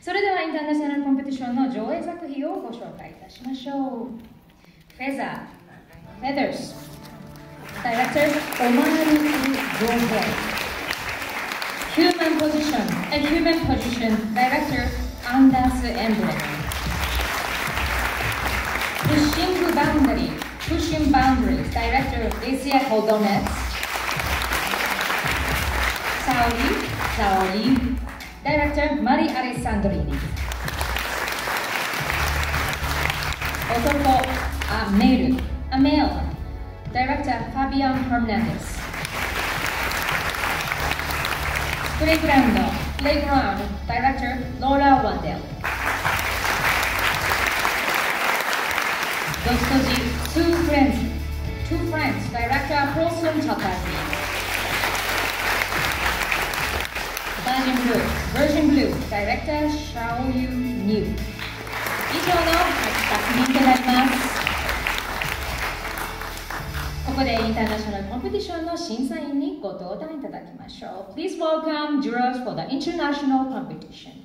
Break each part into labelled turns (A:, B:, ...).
A: それではインターナショナルコンペティションの上映作品をご紹介いたしましょうフェザー Feathers Director Omari Gohe Human Position A Human Position Director Anders Emblem Pushing Boundary Pushing Boundaries Director Alicia Coldones Saori Saori Director Mari Alessandrini. 男 A male A male Director Fabian Hernandez. Playground Playground Director Laura Waddell. Dostoji Two Friends Two Friends Director Prosun Chatterjee Virgin Blue Virgin Blue Director Xiaoyu Niu 以上の作品となりますここでインターナショナルコンペティションの審査員にご登壇いただきましょう Please welcome jurors for the international competition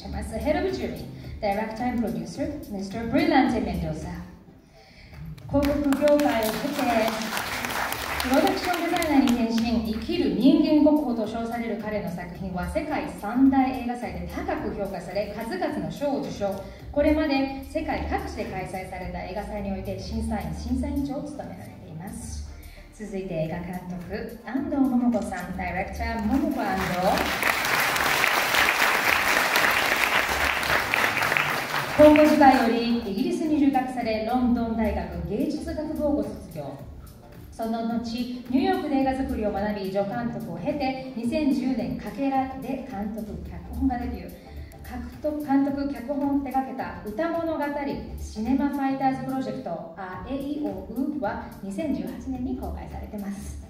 A: しますヘルブジュリー Director and Producer Mr. Brillante Mendoza. 広告業界を経てプロダクションデザイナーに転身生きる人間国宝と称される彼の作品は世界三大映画祭で高く評価され数々の賞を受賞。これまで世界各地で開催された映画祭において審査員審査員長を務められています。続いて映画監督安藤桃子さんダイレクター桃子安藤高校時代よりイギリスに留学されロンドン大学芸術学部をご卒業。その後ニューヨークで映画作りを学び助監督を経て2010年かけらで監督脚本がデビュー監督脚本を手掛けた歌物語シネマファイターズプロジェクトあえいおうは2018年に公開されてます。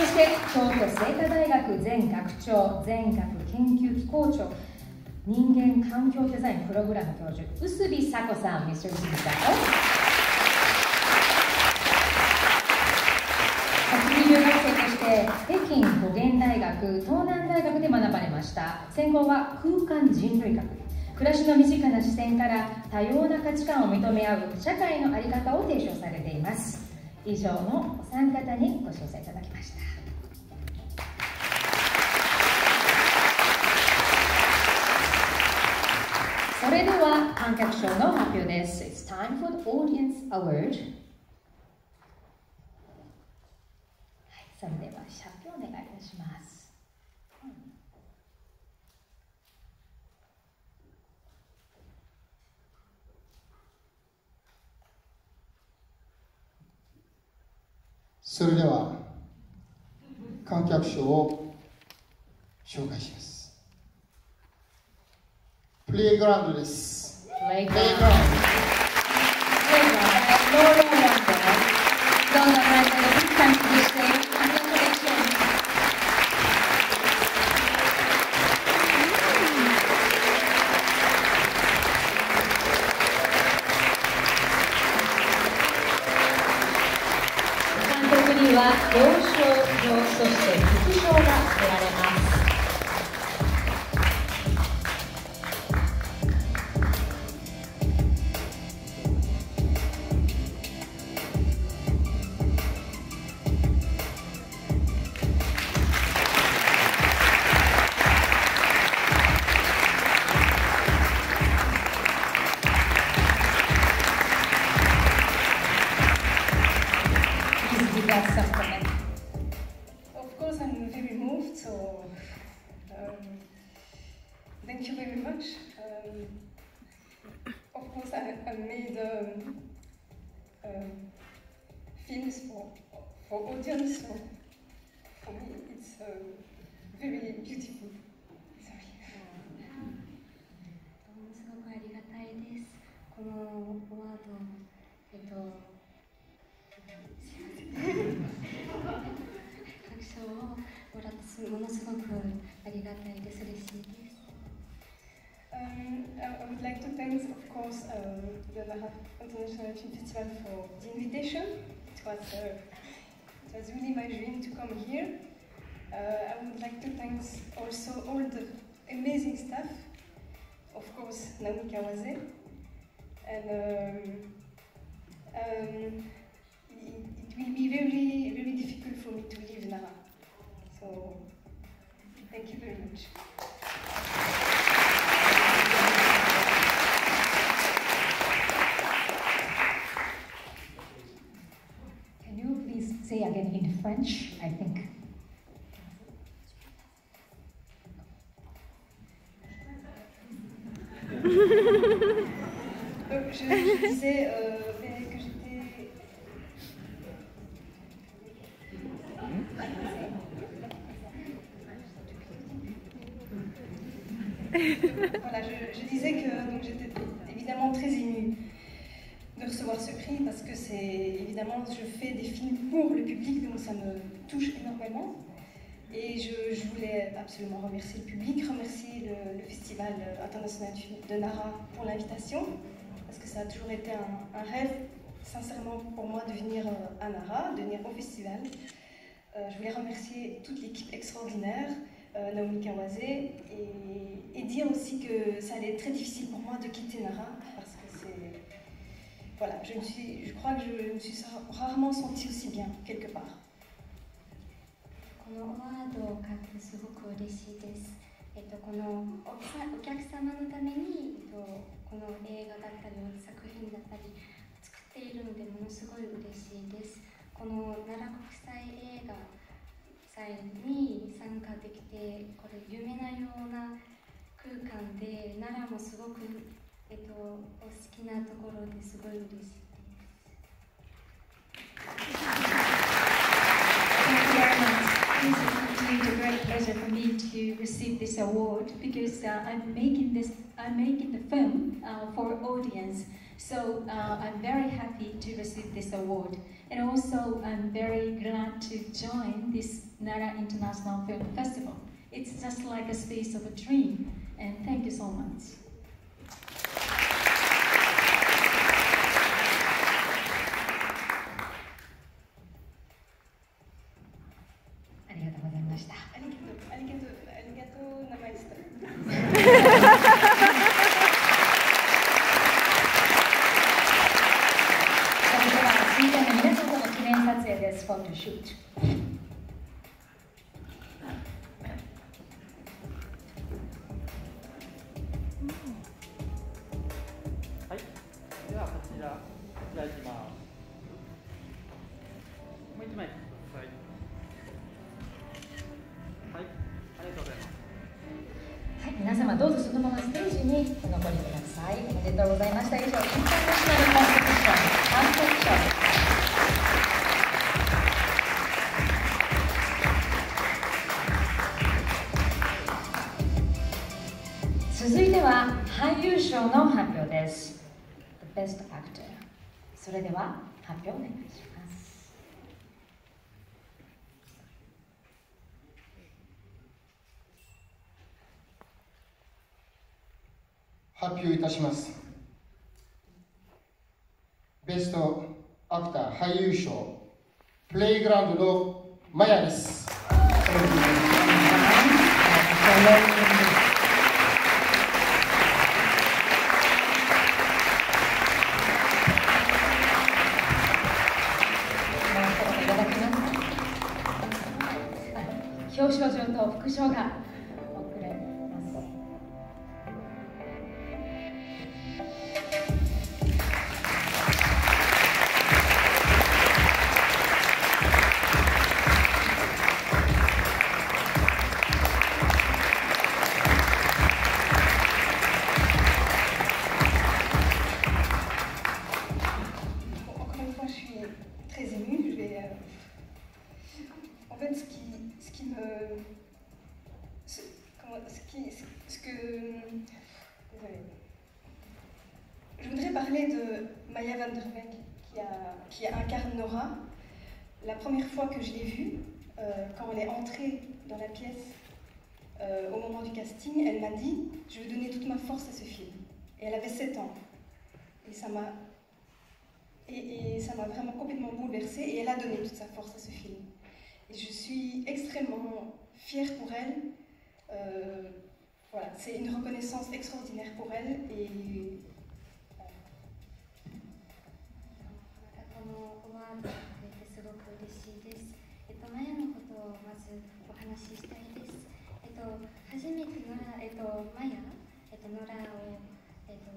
A: そして京都精華大学前学長全学研究機構長人間環境デザインプログラム教授臼比佐子さん Mr. 臼比佐子留学生として北京語源大学東南大学で学ばれました。専攻は空間人類学。暮らしの身近な視線から多様な価値観を認め合う社会の在り方を提唱されています。以上のお三方にご審査いただきました。それでは観客賞の発表です。It's time for the audience award. それでは発表お願いいたします。
B: それでは観客賞を紹介します。
C: Playground, Liz. Playground. Playground. Playground. Playground. 1951 for the invitation. It was, uh, it was really my dream to come here. Uh, I would like to thank also all the amazing staff, of course, Naomi Kawase, and um, um, it, it, will be very, very difficult for me to leave now. So, thank you very much.
D: Again in French? I think.
C: Je, disais euh, ça me touche énormément. Et je, je voulais absolument remercier le public, remercier le, Festival international de Nara pour l'invitation, parce que ça a toujours été un, rêve, sincèrement, pour moi de venir euh, à Nara, de venir au festival. Euh, je voulais remercier toute l'équipe extraordinaire, euh, Naomi Kawase, et, dire aussi que ça allait être très difficile pour moi de quitter Nara, parce que c'est. Voilà, je, je crois que je me suis rarement sentie aussi bien, quelque part.
D: このワードを書くすごく嬉しいです。えっと、このお客さお客様のために、えっと、この映画だったり作品だったり作っているのでものすごい嬉しいです。この奈良国際映画祭に参加できてこれ夢のような空間で奈良もすごく、えっと、お好きなところですごい嬉しいです。
E: It's indeed a great pleasure for me to receive this award because uh, I'm making this, I'm making the film uh, for audience. So uh, I'm very happy to receive this award, and also I'm very glad to join this Nara International Film Festival. It's just like a space of a dream, and thank you so much. 発表い
A: たします。ベストアクター俳優賞プレイグラウンドのマヤです。
C: Parler de Maya van der Beek qui, incarne Nora. La première fois que je l'ai vue, euh, quand elle est entrée dans la pièce euh, au moment du casting, elle m'a dit Je veux donner toute ma force à ce film. Et elle avait 7 ans. Et ça m'a et, ça m'a vraiment complètement bouleversée et elle a donné toute sa force à ce film. Et je suis extrêmement fière pour elle. Euh, voilà, c'est une reconnaissance extraordinaire pour elle et
D: このワードがれてすごく嬉しいです。えっと、マヤのことをまずお話ししたいです。えっと、初めてのら、えっと、マヤ、えっと、ノラを、えっと、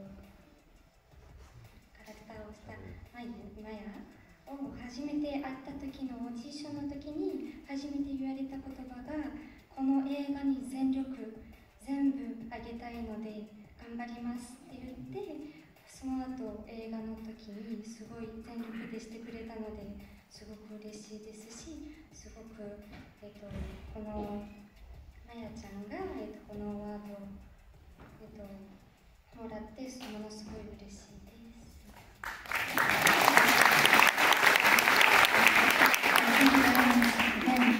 D: キャラクターをしたマヤ？マヤを初めて会った時のオーディションの時に初めて言われた言葉がこの映画に全力全部あげたいので頑張りますって言ってその後映画の時にすごい全力でしてくれたのですごく嬉しいですしすごく、えっと、このまやちゃんが、えっと、このワードを、えっと、もらってものすごい嬉しいです。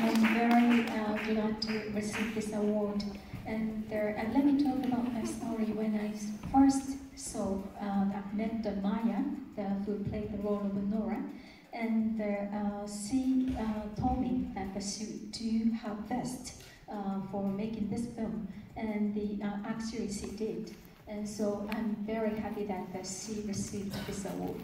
E: I'm very uh, glad to receive this award. And there, and let me talk about my story. When I first saw, uh, met the Maya, the, who played the role of Nora, and uh, she uh, told me that she do her best uh, for making this film, and the uh, actually she did. And so I'm very happy that, that she received this award.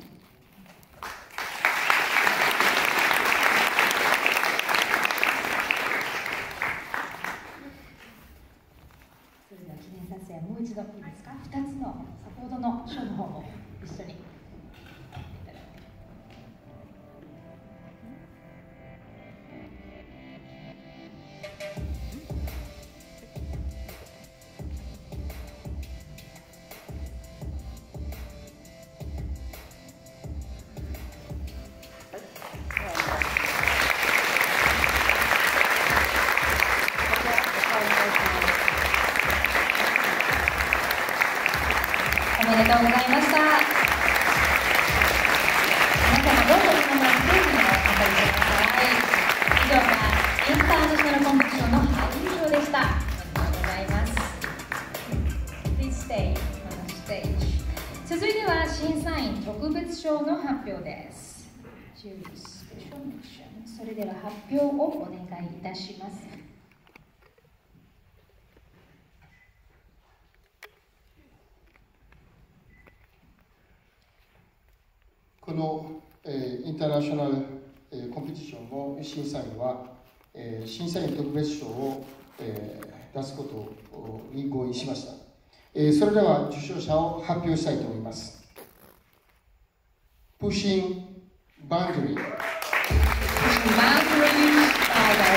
A: Some. それでは発表をお願いいたします。
B: この、えーインターナショナル、えーコンペティションの審査員は、えー審査員特別賞を、えー出すことに合意しました、えーそれでは受賞者を発表したいと思います。Pushing Boundary.
A: The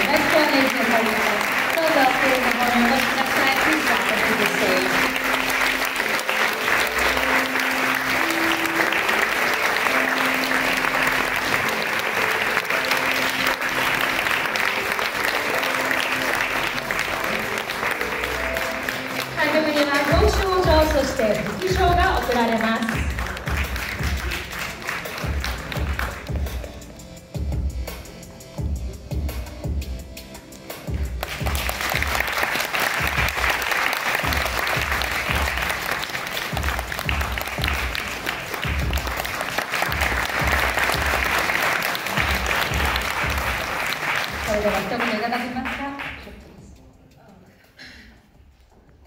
A: next one is the Philadelphia, the Hornbill Scientist, to the stage. それでは一言いただけますか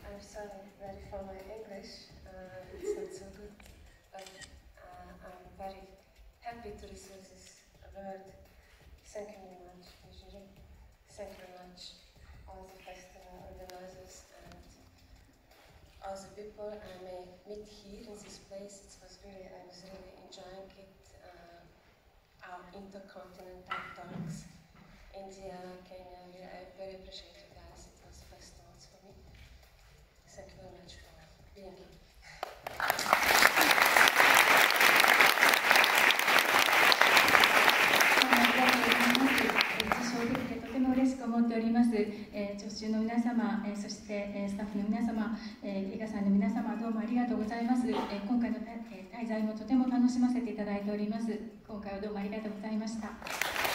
F: I'm sorry that for my English uh, it's not so good, but uh, I'm very happy to receive this award. Thank you very much, Virginie. Thank you very much, all the festival organizers and all the people I may meet here in this place. It was really, I was really enjoying it. Uh, our intercontinental talks, India, Kenya. really, I very appreciate you guys. It was first thoughts for me. Thank you very much for being here.
E: 思っております。えー、聴衆の皆様、えー、そして、えー、スタッフの皆様、えー、映画祭の皆様どうもありがとうございます、えー、今回の、えー、滞在もとても楽しませていただいております今回はどうもありがとうございました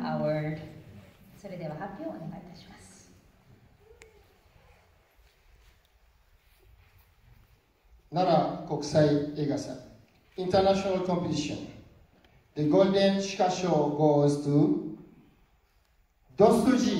B: Golden Shika Award。それでは発表をお願いいたします。
A: 奈良国際映画祭 International Competition The Golden Shika Show goes to ドスジ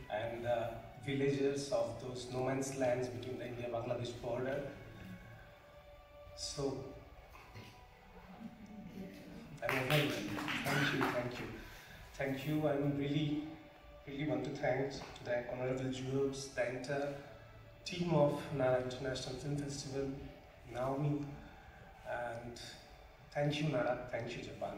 E: Villagers of those no man's lands between the India-Bangladesh border. So, I'm very, Thank you, thank you. Thank you, I really, really want to thank the Honorable Jules, the entire team of Nara International Film Festival, Naomi, and thank you Nara, thank you Japan.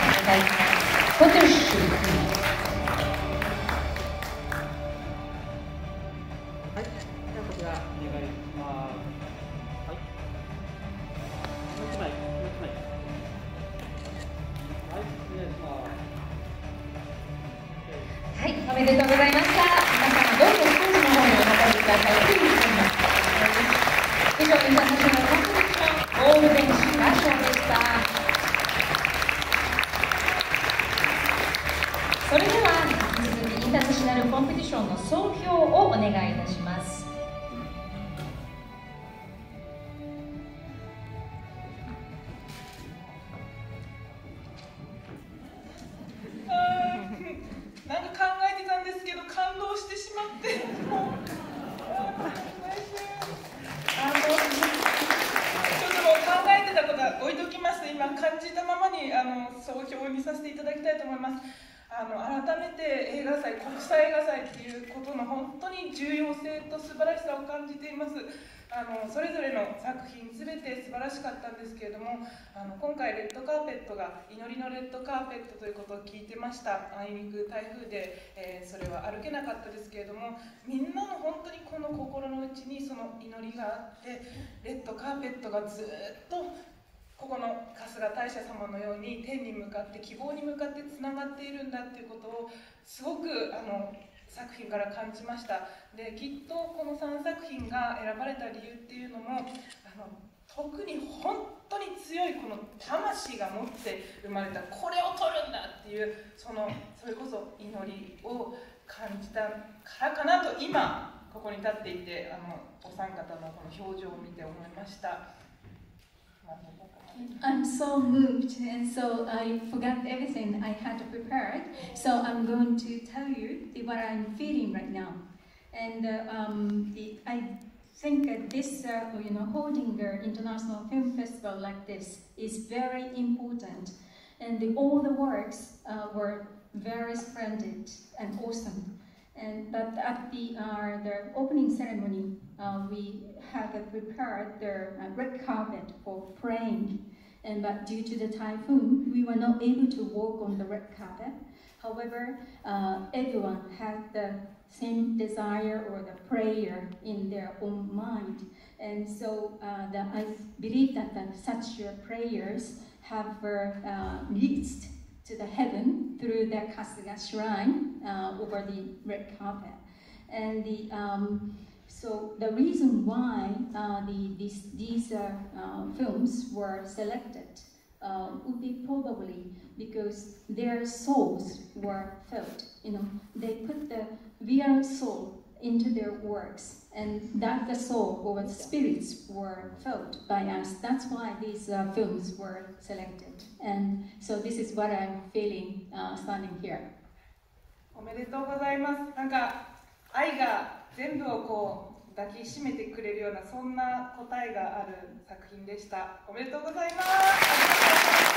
E: Подержите. ナルコンペティションの総評を
B: お願い
G: いたします。作品全て素晴らしかったんですけれどもあの今回レッドカーペットが祈りのレッドカーペットということを聞いてました。あいにく台風で、えー、それは歩けなかったですけれどもみんなの本当にこの心の内にその祈りがあってレッドカーペットがずっとここの春日大社様のように天に向かって希望に向かってつながっているんだっていうことをすごくあの作品から感じましたできっとこの3作品が選ばれた理由っていうのもあの特に本当に強いこの魂が持って生まれたこれを取るんだっていうそのそれこそ祈りを感じたからかなと今ここに立っていてあのお三方のこの表情を見て思いました。
E: I'm so moved, and so I forgot everything I had prepared. So I'm going to tell you what I'm feeling right now. And uh, um, the, I think this, uh, you know, holding the international film festival like this is very important. And the, all the works uh, were very splendid and awesome. And but at the uh, the opening ceremony, uh, we had prepared the uh, red carpet for praying. And but due to the typhoon, we were not able to walk on the red carpet. However, uh, everyone had the same desire or the prayer in their own mind. And so uh, the, I believe that the, such prayers have uh, reached to the heaven through the Kasuga shrine uh, over the red carpet. And the, um, so the reason why uh, the, these, these uh, uh films were selected uh, would be probably because their souls were felt. You know, they put the real soul into their works, and that the soul or the spirits were felt by us. That's why these uh, films were selected. And so this is what I'm feeling uh, standing here.
G: おめでとうございます。なんか愛が全部をこう抱きしめてくれるようなそんな答えがある作品でした。おめでとうございます。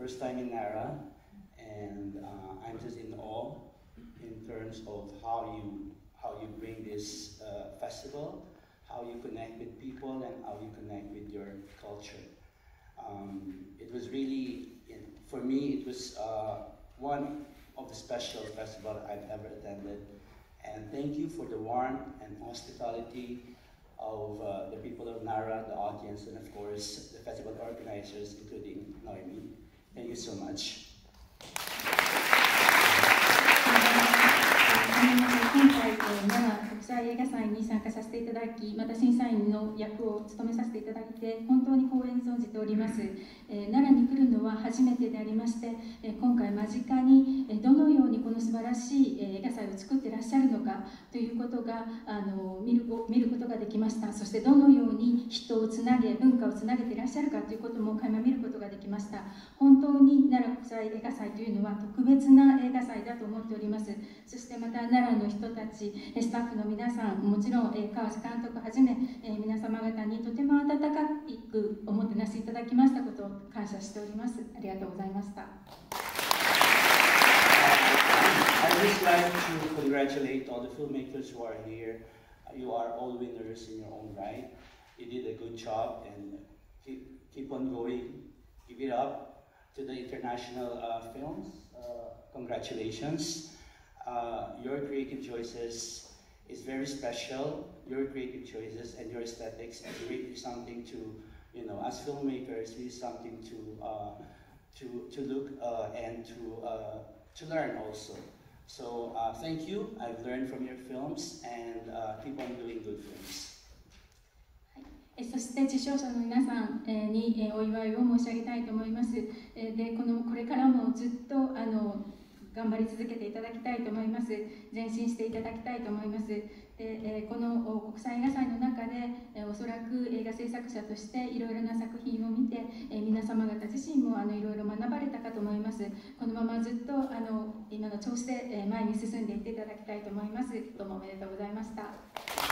H: First time in NARA and uh, I'm just in awe in terms of how you, how you bring this uh, festival, how you connect with people and how you connect with your culture. Um, it was really, for me, it was uh, one of the special festivals I've ever attended. And thank you for the warmth and hospitality of uh, the people of Nara, the audience, and of course, the festival organizers, including Noemi. Thank you so much.
E: 今回、国際映画祭に参加させていただき、また審査員の役を務めさせていただいて、本当に光栄に存じております。えー、奈良に来るのは初めてでありまして、え、今回間近に、え、どのようにこの素晴らしい映画祭を作ってらっしゃるのかということがあの見る見ることができました。そしてどのように人をつなげ、文化をつなげていらっしゃるかということも垣間見ることができました。本当に奈良国際映画祭というのは特別な映画祭だと思っております。そしてまた奈良の人たち、スタッフの皆さん、もちろん、え川瀬監督はじめ、皆様方にとても温かくおもてなしいただきましたこと感謝しております。ありがとうございました。
H: I'd just like to congratulate all the filmmakers who are here. You are all winners in your own right. You did a good job and keep, keep on going. Give it up to the international uh, films. Uh, congratulations. uh, your creative choices is very special. Your creative choices and your aesthetics is really something to, you know, as filmmakers, really something to uh, to to look uh, and to uh, to learn also. So uh, thank you. I've learned from your films and uh, keep on doing good films.
E: そして受賞者の皆さんにお祝いを申し上げたいと思います。でこのこれからもずっとあの 頑張り続けていただきたいと思います前進していただきたいと思いますで、 えー、この国際映画祭の中で、えー、おそらく映画制作者としていろいろな作品を見て、えー、皆様方自身もあのいろいろ学ばれたかと思います。このままずっとあの今の調子で、え前に進んでいっていただきたいと思います。どうもおめでとうございました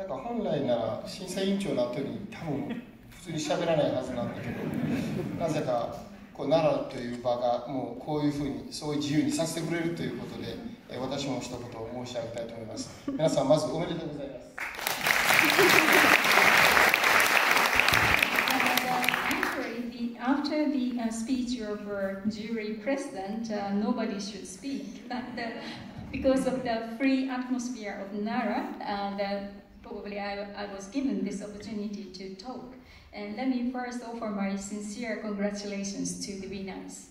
B: なんか本来なら審査委員長の後に多分普通に喋らないはずなんだけどなぜかこう奈良という場がもうこういうふうにそういう自由にさせてくれるということで私も一言申し上げたいと思います皆さんまずおめでとうございます
E: After the uh, speech of our jury president, uh, nobody should speak. But uh, because of the free atmosphere of Nara, uh, probably I, I was given this opportunity to talk. And let me first offer my sincere congratulations to the winners.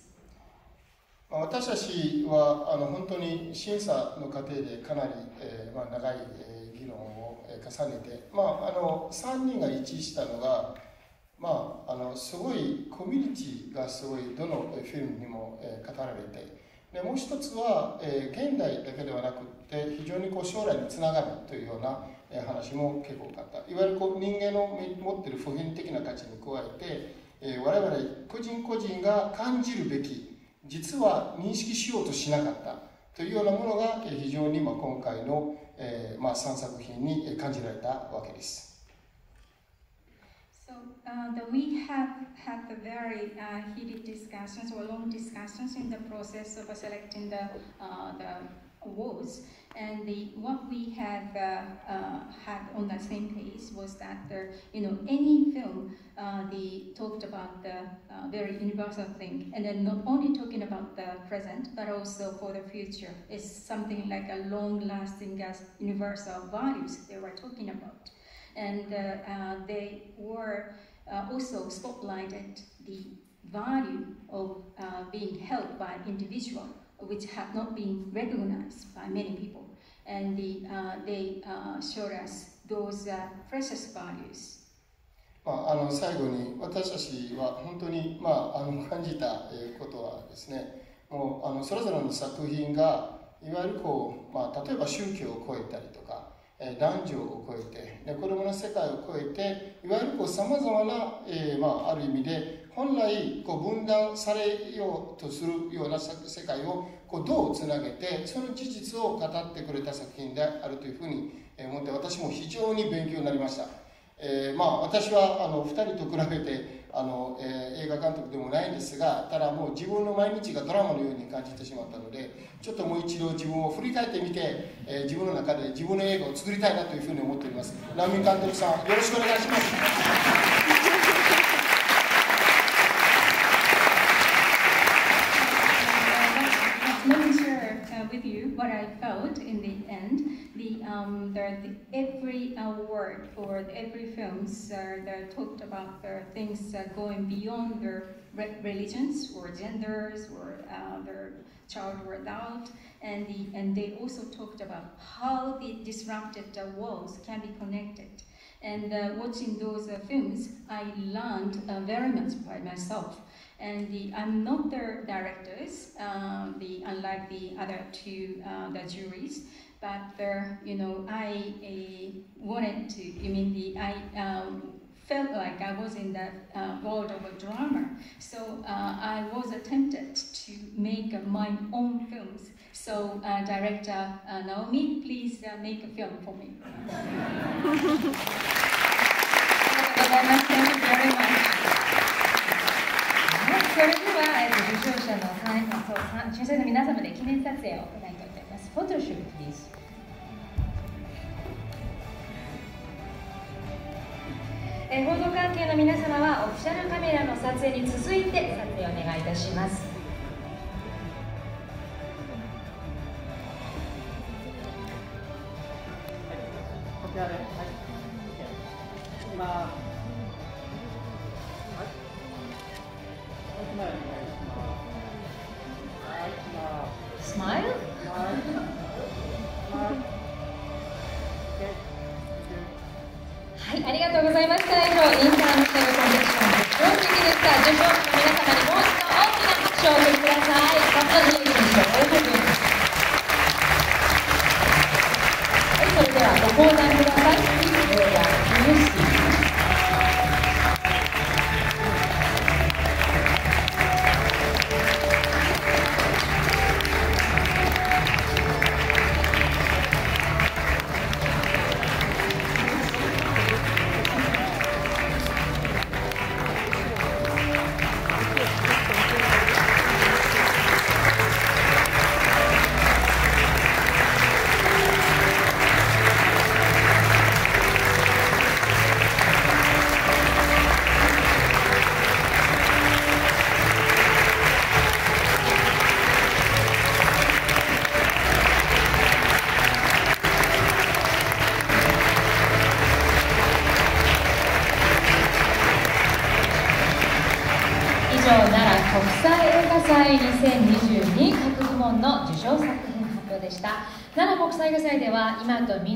B: 私たちはあの本当に審査の過程でかなり、えーまあ、長い、えー、議論を、えー、重ねて、まあ、あの3人が一致したのが、まあ、あのすごいコミュニティがすごいどのフィルムにも、えー、語られてでもう一つは、えー、現代だけではなくて非常にこう将来につながるというような話も結構多かったいわゆるこう人間の持っている普遍的な価値に加えて、えー、我々個人個人が感じるべき実は認識しようとしなかったというようなものが非常にまあ今回の、えー、まあ3作品に感じられたわけです。
E: The, we have had very uh, heated discussions、awards. And the, what we have uh, uh, had on the same page was that there, you know, any film uh, they talked about the uh, very universal thing, and then not only talking about the present, but also for the future. It's something like a long-lasting as universal values they were talking about, and uh, they were also spotlighted the value of being held by individual which have not been recognized by many people. And the, uh, they uh, showed us those uh, precious values.
B: まあ、あの最後に私たちは本当に、まあ、あの感じたことはですねもうあのそれぞれの作品がいわゆるこう、まあ、例えば宗教を超えたりとか男女を超えてで子供の世界を超えていわゆるさまざまな、えーまあ、ある意味で本来こう分断されようとするような世界をこうどうつなげてその事実を語ってくれた作品であるというふうに思って私も非常に勉強になりました。えー、まあ私はあの2人と比べてあの、え、映画監督でもないんですがただもう自分の毎日がドラマのように感じてしまったのでちょっともう一度自分を振り返ってみて、え、自分の中で自分の映画を作りたいなというふうに思っております南民監督さんよろしくお願いします
E: what I felt in the end. The, um, the, the every uh, word or every films uh, that talked about the things uh, going beyond their re religions or genders or uh, their child or adult, and the, and they also talked about how the disrupted uh, worlds can be connected. And uh, watching those films, I learned very much by myself. And the, I'm not the directors, um, the, unlike the other two uh, the juries, but the, you know, I uh, wanted to, I mean, the, I um, felt like I was in that uh, world of a drama. So uh, I was attempted to make my own films. So uh, director uh, Naomi, please make a film for me.
A: Thank you very much. それでは、えー、受賞者の3そう審査員の皆様で記念撮影を行いたいと思います。フォトシュート、please。え、報道関係の皆様はオフィシャルカメラの撮影に続いて撮影をお願いいたします。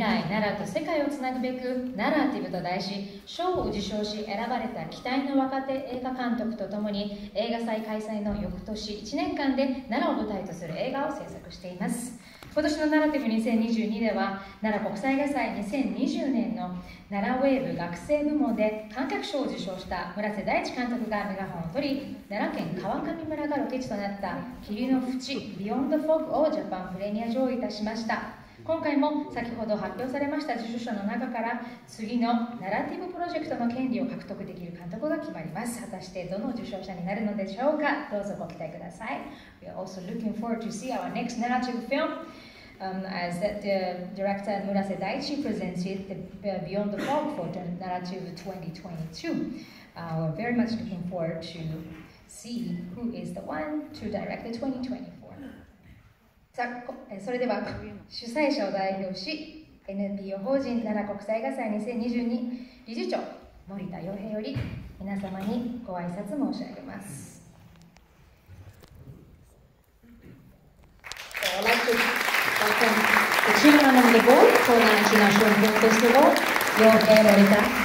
A: 来奈良と世界をつなぐべくナラティブと題し賞を受賞し選ばれた期待の若手映画監督とともに映画祭開催の翌年1年間で奈良を舞台とする映画を制作しています。今年のナラティブ2022では奈良国際映画祭2020年の奈良ウェーブ学生部門で観客賞を受賞した村瀬大地監督がメガホンを取り奈良県川上村がロケ地となった霧の淵 Beyond the Fog をジャパンプレミア上映いたしました。今回も先ほど発表されました受賞者の中から次のナラティブプロジェクトの権利を獲得できる監督が決まります果たしてどの受賞者になるのでしょうかどうぞご期待ください We are also looking forward to see our next narrative film um, as the, the director Murase Daichi presented the Beyond the Fog for the Narrative 2022. Uh, we're very much looking forward to see who is the one to direct the 2024. さあこえそれでは主催者を代表し NPO 法人奈良国際映画祭2022理事長森田洋平より皆様にご挨拶申し上げます。So I'd like to welcome the chairman of the board for National Film Festival, Yohei Morita.